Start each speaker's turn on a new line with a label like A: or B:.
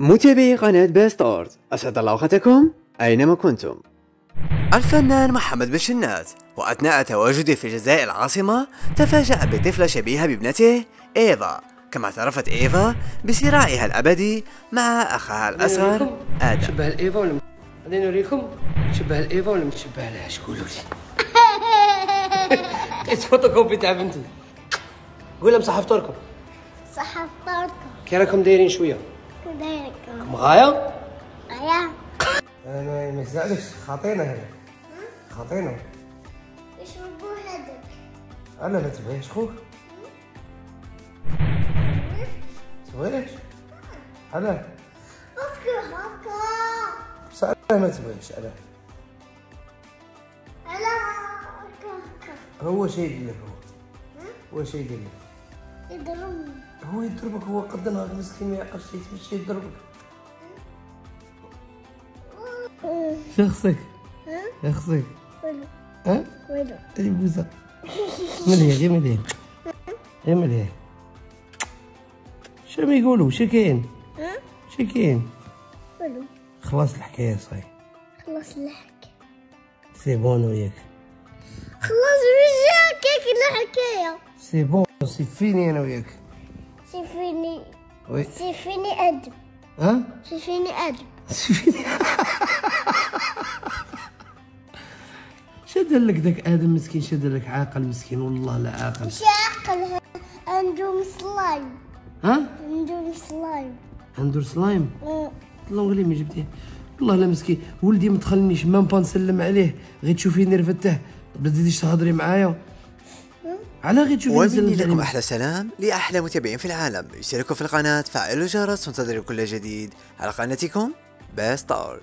A: متابعي قناة بيست أرت أسعد الله أوقاتكم أينما كنتم.
B: الفنان محمد بن شنات وأثناء تواجده في الجزائر العاصمة تفاجأ بطفلة شبيهة بابنته إيفا. كما اعترفت إيفا بصراعها الأبدي مع أخاها الأصغر آدم.
C: تشبه لإيفا ولا غادي نوريكم. تشبه لإيفا ولا متشبه لهاش قولوا لي؟ كاين فوتوكوبي تاع بنتي؟ قولها بصحة فطوركم
D: صحة فطرتكم
C: كي راكم دايرين شوية.
D: كذلكم
C: مغايا.
D: يا
C: أنا ما يزعلكش خاطينا هذا خاطينا.
D: يشربوا هذاك.
C: أنا ما تبغيش خوك. تبغيش علاه
D: اسكت هكا.
C: بس علاه ما تبغيش علاه
D: على هكا
C: هو شي يدير لك هو. هو شي يدير لك.
D: يضربني.
C: هو يضربك هو قد نهار مسكين ما يعقلش شي يضربك. شخصك. شخصك. ها
D: ويلو.
C: أي بوزة. مليه غير مليه غير مليه شنو يقولوا شو كاين؟ شو كاين؟
D: ويلو.
C: خلاص الحكاية صاي
D: خلص الحكاية.
C: c'est bon وياك
D: خلص مش كيك الحكاية.
C: c'est bon c'est fini أنا وياك
D: c'est
C: fini
D: oui c'est fini أدب
C: ها
D: c'est fini أدب
C: c'est fini شد لك ذاك آدم مسكين شد لك عاقل مسكين والله لا عاقل
D: مش عقل عندهم سلايم
C: ها
D: عندهم سلايم
C: عنده سلايم. الله وغلي ما جبتيه والله لا مسكين ولدي ما تخلينيش même pas نسلم عليه غير تشوفيني رفدته ما تزيديش تهضري معايا على غير تشوفيني
B: ومني لكم. أحلى سلام لأحلى متابعين في العالم اشتركوا في القناة فعلوا الجرس وانتظروا كل جديد على قناتكم Best Art